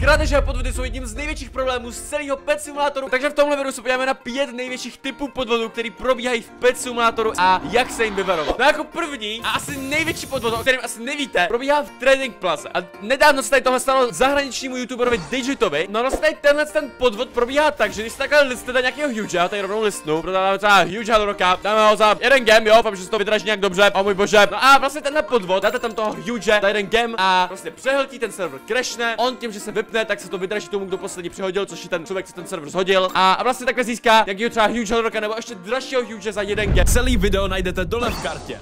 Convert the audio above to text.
Krádeže podvody jsou jedním z největších problémů z celého pet simulátoru, takže v tomhle videu se podíváme na pět největších typů podvodů, který probíhají v pet simulátoru a jak se jim vyvarovat. No jako první a asi největší podvod, o kterém asi nevíte, probíhá v Trading Plaza. A nedávno se tady tohle stalo zahraničnímu youtuberovi Digitovi. No vlastně tady tenhle ten podvod probíhá tak, že když takhle listete nějakého huge, já tady rovnou listnu, prodáme třeba huge do roka, dáme ho za jeden game, jo, že se to vydraží nějak dobře, o můj bože. No a vlastně tenhle podvod, dáte tam toho huge za jeden game a vlastně přehltí ten server crashne, on tím, že se vypne, tak se to vydraží tomu, kdo poslední přehodil, což je ten člověk, co ten server zhodil. A, a vlastně takhle získá nějakého třeba huge roka nebo ještě dražšího huge za jeden game. Celý video najdete dole v kartě.